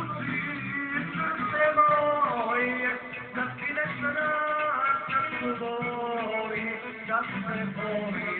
Thank you.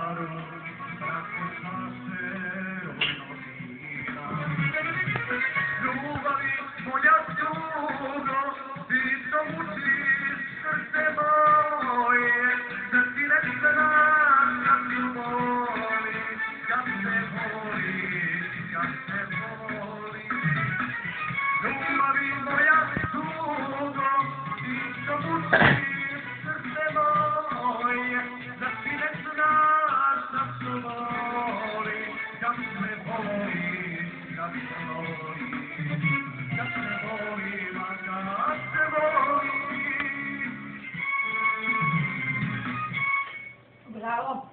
Bravo.